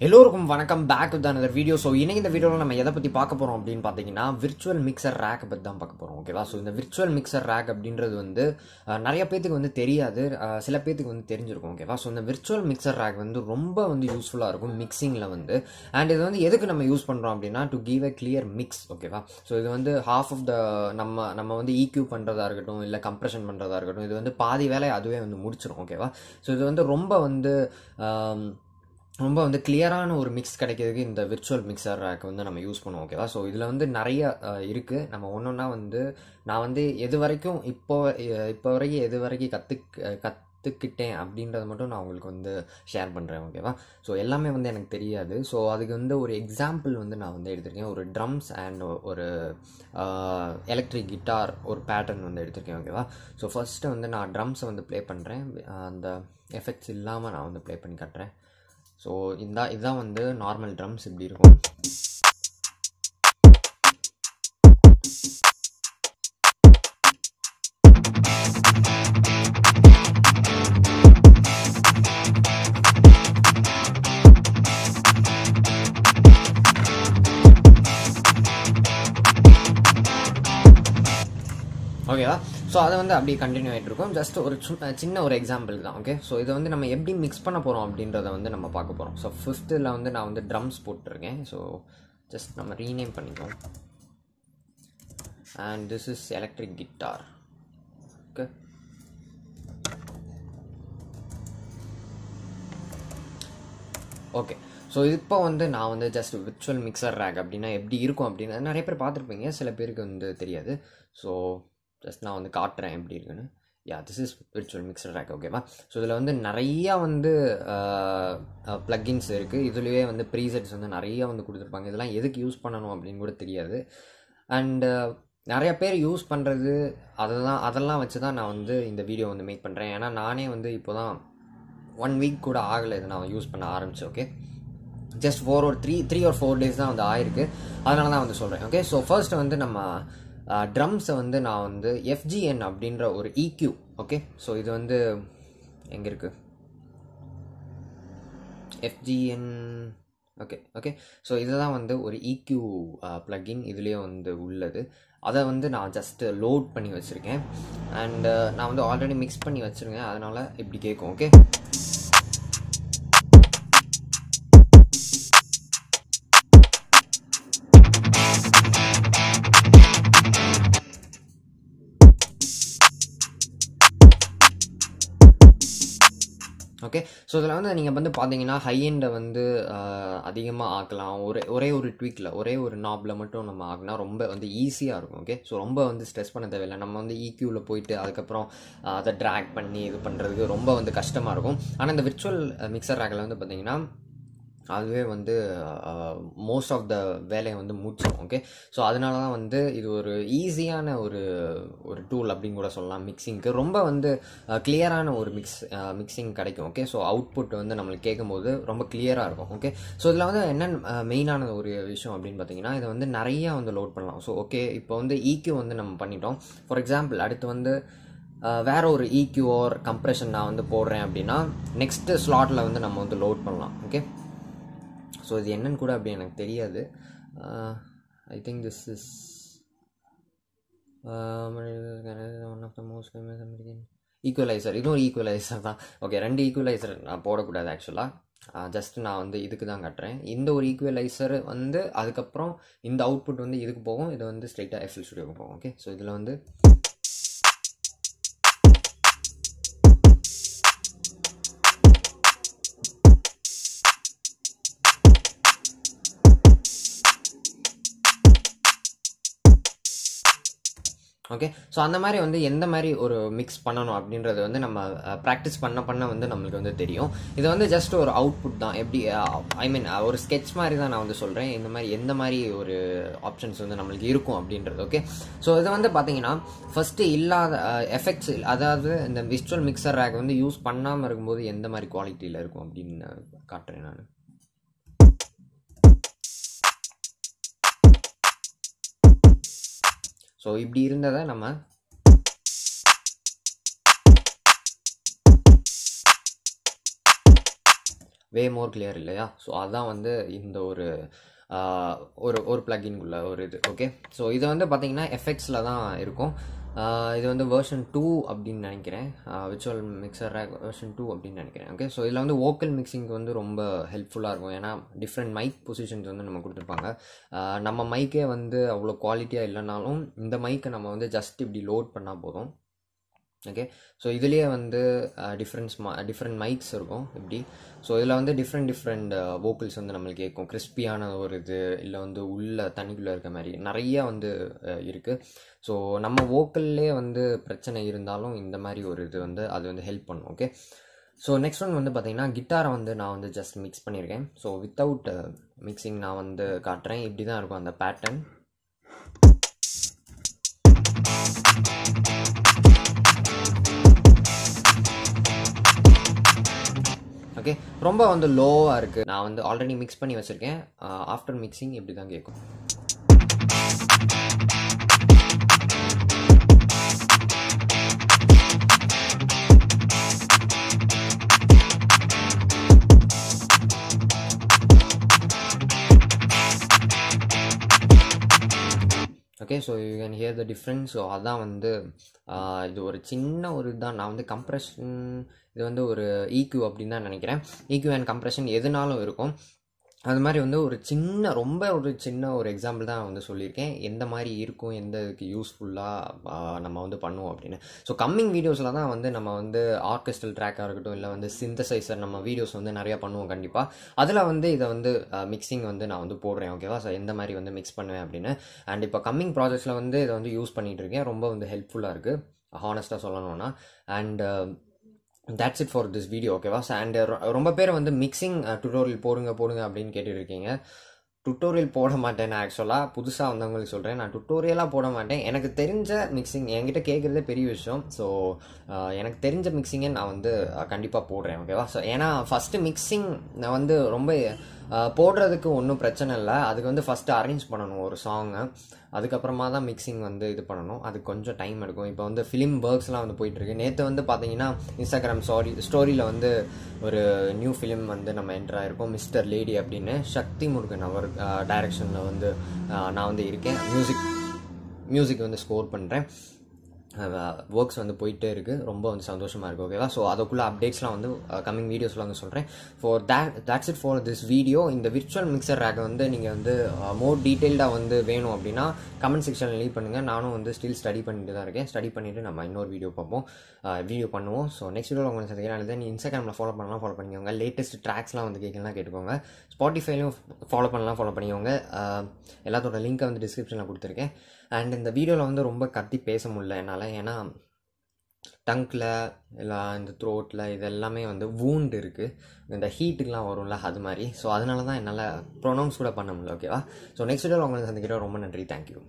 எல்லோருக்கும் வணக்கம். Back with another video so இன்னைக்கு இந்த வீடியோவில் நம்ம எதை பற்றி பார்க்க போகிறோம் அப்படின்னு பார்த்தீங்கன்னா விர்ச்சுவல் மிக்சர் ரேக் பற்றி தான் பார்க்க போகிறோம் ஓகேவா ஸோ இந்த விர்ச்சுவல் மிக்சர் ரேக் அப்படின்றது வந்து நிறைய பேத்துக்கு வந்து தெரியாது. சில பேத்துக்கு வந்து தெரிஞ்சிருக்கும். ஓகேவா ஸோ இந்த விர்ச்சுவல் மிக்சர் ரேக் வந்து ரொம்ப வந்து யூஸ்ஃபுல்லாக இருக்கும் மிக்சிங்கில் வந்து. அண்ட் இது வந்து எதுக்கு நம்ம யூஸ் பண்ணுறோம் அப்படின்னா to give a clear mix ஓகேவா ஸோ இது வந்து ஹாஃப் ஆஃப் த நம்ம நம்ம வந்து ஈக்யூ பண்ணுறதா இருக்கட்டும் இல்லை கம்ப்ரெஷன் பண்ணுறதா இருக்கட்டும் இது வந்து பாதி வேலை அதுவே வந்து முடிச்சிடும் ஓகேவா ஸோ இது வந்து ரொம்ப வந்து ரொம்ப வந்து கிளியரான ஒரு மிக்ஸ் கிடைக்கிறதுக்கு இந்த விர்ச்சுவல் மிக்சர் ரேக் வந்து நம்ம யூஸ் பண்ணுவோம் ஓகேவா ஸோ இதில் வந்து நிறைய இருக்குது நம்ம ஒன்றொன்னா வந்து நான் வந்து எது வரைக்கும் இப்போ இப்போ வரைக்கும் எது வரைக்கும் கற்று கற்றுக்கிட்டேன் அப்படின்றத மட்டும் நான் உங்களுக்கு வந்து ஷேர் பண்ணுறேன் ஓகேவா ஸோ எல்லாமே வந்து எனக்கு தெரியாது. ஸோ அதுக்கு வந்து ஒரு எக்ஸாம்பிள் வந்து நான் வந்து எடுத்திருக்கேன். ஒரு ட்ரம்ஸ் அண்ட் ஒரு எலக்ட்ரிக் கிட்டார் ஒரு பேட்டர்ன் வந்து எடுத்திருக்கேன் ஓகேவா ஸோ ஃபஸ்ட்டு வந்து நான் ட்ரம்ஸை வந்து ப்ளே பண்ணுறேன் அந்த எஃபெக்ட்ஸ் இல்லாமல் நான் வந்து ப்ளே பண்ணி காட்டுறேன். ஸோ இந்த இதுதான் வந்து நார்மல் ட்ரம்ஸ் இப்படி இருக்கும். ஓகேவா ஸோ அதை வந்து அப்படியே கண்டினியூ ஆகிட்டு இருக்கும். ஜஸ்ட் ஒரு சின்ன ஒரு எக்ஸாம்பிள் தான் ஓகே ஸோ இதை வந்து நம்ம எப்படி மிக்ஸ் பண்ண போகிறோம் அப்படின்றத வந்து நம்ம பார்க்க போகிறோம் ஸோ ஃபிஃப்த்தில் வந்து நான் வந்து ட்ரம்ஸ் போட்டிருக்கேன். ஸோ ஜஸ்ட் நம்ம ரீநேம் பண்ணிக்குவோம். And this is electric guitar okay okay so இப்போ வந்து நான் வந்து ஜஸ்ட் விர்ச்சுவல் மிக்சர் ரேக் அப்படின்னா எப்படி இருக்கும் அப்படின்னா நிறைய பேர் பார்த்துருப்பீங்க. சில பேருக்கு வந்து தெரியாது. ஸோ ஜஸ்ட் நான் வந்து காட்டுறேன் எப்படி இருக்குன்னு. Yeah this is spiritual mixer rack ஓகேவா ஸோ இதில் வந்து நிறையா வந்து ப்ளக்கின்ஸ் இருக்குது இதுலேயே வந்து ப்ரீசெட்ஸ் வந்து நிறையா வந்து கொடுத்துருப்பாங்க. இதெல்லாம் எதுக்கு யூஸ் பண்ணணும் அப்படின்னு கூட தெரியாது. அண்டு நிறைய பேர் யூஸ் பண்ணுறது அதெல்லாம் அதெல்லாம் வச்சு தான் நான் வந்து இந்த வீடியோ வந்து மேக் பண்ணுறேன் ஏன்னா நானே வந்து இப்போ தான் ஒன் வீக் கூட ஆகலை இதை நான் யூஸ் பண்ண ஆரம்பிச்சு ஓகே ஜஸ்ட் ஃபோர் ஒரு த்ரீ த்ரீ ஒரு ஃபோர் டேஸ் தான் வந்து ஆயிருக்கு. அதனால தான் வந்து சொல்கிறேன் ஓகே ஸோ ஃபர்ஸ்ட் வந்து நம்ம ட்ரம்ஸை வந்து நான் வந்து எஃப்ஜிஎன் அப்படின்ற ஒரு இக்யூ ஓகே ஸோ இது வந்து எங்கே இருக்குது எஃப்ஜிஎன் ஓகே ஓகே ஸோ இதுதான் வந்து ஒரு இக்யூ ப்ளக்கின் இதுலேயே வந்து உள்ளது. அதை வந்து நான் ஜஸ்ட்டு லோட் பண்ணி வச்சுருக்கேன். அண்டு நான் வந்து ஆல்ரெடி மிக்ஸ் பண்ணி வச்சுருக்கேன். அதனால் இப்படி கேட்கும் ஓகே ஓகே ஸோ இதில் வந்து நீங்கள் வந்து பார்த்தீங்கன்னா ஹைஎண்டை வந்து அதிகமாக ஆக்கலாம். ஒரே ஒரே ஒரு ட்வீக்கில் ஒரே ஒரு நாபில் மட்டும் நம்ம ஆகினா ரொம்ப வந்து ஈஸியாக இருக்கும் ஓகே ஸோ ரொம்ப வந்து ஸ்ட்ரெஸ் பண்ண தேவையில்லை. நம்ம வந்து e ஈக்யூவில் போயிட்டு அதுக்கப்புறம் அதை ட்ராக் பண்ணி இது பண்ணுறதுக்கு ரொம்ப வந்து கஷ்டமாக இருக்கும். ஆனால் இந்த விர்ச்சுவல் மிக்சர் ரேக்கில் வந்து பார்த்தீங்கன்னா அதுவே வந்து மோஸ்ட் ஆஃப் த வேலையை வந்து முடிச்சிடும் ஓகே ஸோ அதனால தான் வந்து இது ஒரு ஈஸியான ஒரு ஒரு டூல் அப்படின்னு கூட சொல்லலாம் மிக்சிங்க்கு ரொம்ப வந்து கிளியரான ஒரு மிக்ஸ் மிக்சிங் கிடைக்கும் ஓகே ஸோ அவுட்புட் வந்து நம்மளுக்கு கேட்கும்போது ரொம்ப கிளியராக இருக்கும் ஓகே ஸோ இதில் வந்து என்ன மெயினான ஒரு விஷயம் அப்படின்னு பார்த்தீங்கன்னா இதை வந்து நிறையா வந்து லோட் பண்ணலாம். ஸோ ஓகே இப்போ வந்து ஈக்யூ வந்து நம்ம பண்ணிட்டோம். ஃபார் எக்ஸாம்பிள் அடுத்து வந்து வேற ஒரு EQ or கம்ப்ரெஷன் நான் வந்து போடுறேன் அப்படின்னா நெக்ஸ்ட்டு ஸ்லாட்டில் வந்து நம்ம வந்து லோட் பண்ணலாம் ஓகே ஸோ இது என்னன்னு கூட அப்படி எனக்கு தெரியாது. I think this is one of the most famous American equalizer இதுவும் ஈக்குவலைசர் தான். ஓகே ரெண்டு ஈக்குவலைசர் நான் போடக்கூடாது ஆக்சுவலாக ஜஸ்ட் uh, நான் வந்து இதுக்கு தான் கட்டுறேன். இந்த ஒரு ஈக்குவலைசர் வந்து அதுக்கப்புறம் இந்த அவுட்புட் வந்து இதுக்கு போகும். இது வந்து ஸ்ட்ரைட்டாக எஃப்எல் ஸ்டுடியோக்கு போகும். ஓகே ஸோ இதில் வந்து ஓகே ஸோ அந்த மாதிரி வந்து எந்த மாதிரி ஒரு மிக்ஸ் பண்ணணும் அப்படின்றது வந்து நம்ம uh, ப்ராக்டிஸ் பண்ண பண்ண வந்து நம்மளுக்கு வந்து தெரியும். இது வந்து ஜஸ்ட் ஒரு அவுட்புட் தான். எப்படி uh, ஐ மீன் uh, ஒரு ஸ்கெட்ச் மாதிரி தான் நான் வந்து சொல்கிறேன் இந்த மாதிரி எந்த மாதிரி ஒரு ஆப்ஷன்ஸ் வந்து நம்மளுக்கு இருக்கும் அப்படின்றது ஓகே ஸோ இது வந்து பார்த்தீங்கன்னா ஃபஸ்ட்டு இல்லாத எஃபெக்ட்ஸ் அதாவது இந்த விஸ்டுவல் மிக்சர் ரேக் வந்து யூஸ் பண்ணாமல் இருக்கும்போது எந்த மாதிரி குவாலிட்டியில் இருக்கும் அப்படின்னு காட்டுறேன் நான். ஸோ இப்படி இருந்ததை நம்ம வே மோர் கிளியர் இல்லையா? ஸோ அதுதான் வந்து இந்த ஒரு ஒரு ஒரு பிளகின்குள்ள ஒரு இது ஓகே ஸோ இது வந்து பார்த்தீங்கன்னா எஃபெக்ட்ஸில் தான் இருக்கும். இது வந்து வேர்ஷன் டூ அப்படின்னு நினைக்கிறேன். Visual mixer rack version two அப்படின்னு நினைக்கிறேன். ஓகே ஸோ இதில் வந்து வோக்கல் மிக்சிங்க்கு வந்து ரொம்ப ஹெல்ப்ஃபுல்லாக இருக்கும். ஏன்னா டிஃப்ரெண்ட் மைக் பொசிஷன்ஸ் வந்து நம்ம கொடுத்துருப்பாங்க. நம்ம மைக்கே வந்து அவ்வளோ குவாலிட்டியாக இல்லைனாலும் இந்த மைக்கை நம்ம வந்து ஜஸ்ட் இப்படி லோட் பண்ணால் போதும். ஓகே ஸோ இதுலேயே வந்து டிஃப்ரெண்ட்ஸ் டிஃப்ரெண்ட் மைக்ஸ் இருக்கும். இப்படி ஸோ இதில் வந்து டிஃப்ரெண்ட் டிஃப்ரெண்ட் வோக்கல்ஸ் வந்து நம்மளுக்கு கேட்கும். கிறிஸ்பியான ஒரு இது இல்லை வந்து உள்ள தண்ணிக்குள்ளே இருக்க மாதிரி நிறைய வந்து uh, இருக்குது ஸோ நம்ம வோக்கல்லே வந்து பிரச்சனை இருந்தாலும் இந்த மாதிரி ஒரு இது வந்து அது வந்து ஹெல்ப் பண்ணும். ஓகே ஸோ நெக்ஸ்ட் ஒன் வந்து பார்த்தீங்கன்னா கிட்டாரை வந்து நான் வந்து ஜஸ்ட் மிக்ஸ் பண்ணியிருக்கேன் ஸோ வித்தவுட் மிக்சிங் நான் வந்து காட்டுறேன். இப்படி தான் இருக்கும் அந்த பேட்டர்ன் ஓகே ரொம்ப வந்து லோவாக இருக்குது நான் வந்து ஆல்ரெடி மிக்ஸ் பண்ணி வச்சுருக்கேன். ஆஃப்டர் மிக்சிங் இப்படி தான் கேட்கும். Okay so you can hear the difference so அதான் வந்து இது ஒரு சின்ன ஒரு இதுதான் நான் வந்து கம்ப்ரெஷன் இது வந்து ஒரு ஈக்யூ அப்படின்னு தான் நினைக்கிறேன். ஈக்யூ அண்ட் கம்ப்ரெஷன் எதுனாலும் இருக்கும். அது மாதிரி வந்து ஒரு சின்ன ரொம்ப ஒரு சின்ன ஒரு எக்ஸாம்பிள் தான் வந்து சொல்லியிருக்கேன். எந்த மாதிரி இருக்கும் எந்த இதுக்கு யூஸ்ஃபுல்லாக நம்ம வந்து பண்ணுவோம் அப்படின்னு. ஸோ கம்மிங் வீடியோஸில் தான் வந்து நம்ம வந்து ஆர்கெஸ்ட்ரல் ட்ராக்காக இருக்கட்டும் இல்லை வந்து சிந்தசைசர் நம்ம வீடியோஸ் வந்து நிறையா பண்ணுவோம் கண்டிப்பாக அதில் வந்து இதை வந்து மிக்சிங் வந்து நான் வந்து போடுறேன் ஓகேவா ஸோ எந்த மாதிரி வந்து மிக்ஸ் பண்ணுவேன் அப்படின்னு. அண்ட் இப்போ கம்மிங் ப்ராஜெக்ட்ஸில் வந்து இதை வந்து யூஸ் பண்ணிகிட்டு இருக்கேன். ரொம்ப வந்து ஹெல்ப்ஃபுல்லாக இருக்குது ஹானஸ்ட்டாக சொல்லணும்னா. And that's it for this video ஓகேவா அண்ட் ரொம்ப பேர் வந்து மிக்சிங் டுட்டோரியல் uh, போடுங்க போடுங்க அப்படின்னு கேட்டுருக்கீங்க டுட்டோரியல் போட மாட்டேன் நான் ஆக்சுவலாக புதுசாக வந்தவங்களுக்கு சொல்கிறேன் நான் டுட்டோரியலாக போட மாட்டேன். எனக்கு தெரிஞ்ச மிக்சிங் என்கிட்ட கேட்குறதே பெரிய விஷயம். ஸோ uh, எனக்கு தெரிஞ்ச மிக்சிங்கை நான் வந்து uh, கண்டிப்பாக போடுறேன் ஓகேவா ஸோ ஏன்னா ஃபஸ்ட்டு மிக்சிங் நான் வந்து ரொம்ப போடுறதுக்கு ஒன்றும் பிரச்சனை இல்லை. அதுக்கு வந்து ஃபஸ்ட்டு அரேஞ்ச் பண்ணணும் ஒரு சாங்கை அதுக்கப்புறமா தான் மிக்சிங் வந்து இது பண்ணணும். அது கொஞ்சம் டைம் எடுக்கும். இப்போ வந்து ஃபிலிம் ஒர்க்ஸ்லாம் வந்து போயிட்டுருக்கு நேற்று வந்து பார்த்தீங்கன்னா இன்ஸ்டாகிராம் ஸ்டோரி ஸ்டோரியில் வந்து ஒரு நியூ ஃபிலிம் வந்து நம்ம என்டர் ஆகிருக்கோம் மிஸ்டர் லேடி அப்படின்னு சக்தி முருகன் அவர் டைரக்ஷனில் வந்து நான் வந்து இருக்கேன். மியூசிக் மியூசிக் வந்து ஸ்கோர் பண்ணுறேன் ஒர்க்ஸ் வந்து போயிட்டே இருக்குது ரொம்ப வந்து சந்தோஷமாக இருக்குது ஓகேவா ஸோ அதுக்குள்ளே அப்டேட்ஸ்லாம் வந்து கம்மிங் வீடியோஸில் வந்து சொல்கிறேன் for that that's it for this video இந்த விர்ச்சுவல் மிக்சர் ரேக்கை வந்து நீங்கள் வந்து மோர் டீட்டெயில்டாக வந்து வேணும் அப்படின்னா கமெண்ட் செக்ஷனில் லீவ் பண்ணுங்கள் நானும் வந்து ஸ்டில் ஸ்டடி பண்ணிட்டு தான் இருக்கேன். ஸ்டடி பண்ணிவிட்டு நம்ம இன்னொரு வீடியோ பார்ப்போம். வீடியோ பண்ணுவோம். ஸோ நெக்ஸ்ட் வீடியோ உங்களுக்கு சந்திக்கிறேன். நீ இன்ஸ்டாகிராமில் ஃபாலோ பண்ணலாம் ஃபாலோ பண்ணிக்கோங்க. லேட்டஸ்ட் ட்ராக்ஸ்லாம் வந்து கேட்கலாம் கேட்டுக்கோங்க. ஸ்பாட்டிஃபைலையும் ஃபாலோ பண்ணலாம் ஃபாலோ பண்ணிக்கோங்க. எல்லாத்தோட லிங்க்கை வந்து டிஸ்கிரிப்ஷனில் கொடுத்துருக்கேன். அண்ட் இந்த வீடியோவில் வந்து ரொம்ப கத்தி பேச முடியல என்னால். ஏன்னா டங்கில் இல்லை இந்த த்ரோட்டில் இது எல்லாமே வந்து வூண்ட் இருக்குது இந்த ஹீட்டுக்கெலாம் வரும்ல அது மாதிரி. ஸோ அதனால தான் என்னால் ப்ரொனவுன்ஸ் கூட பண்ண முடியல ஓகேவா ஸோ நெக்ஸ்ட் வீடியோவில் உங்களுக்கு சந்திக்கிறேன். ரொம்ப நன்றி. தேங்க்யூ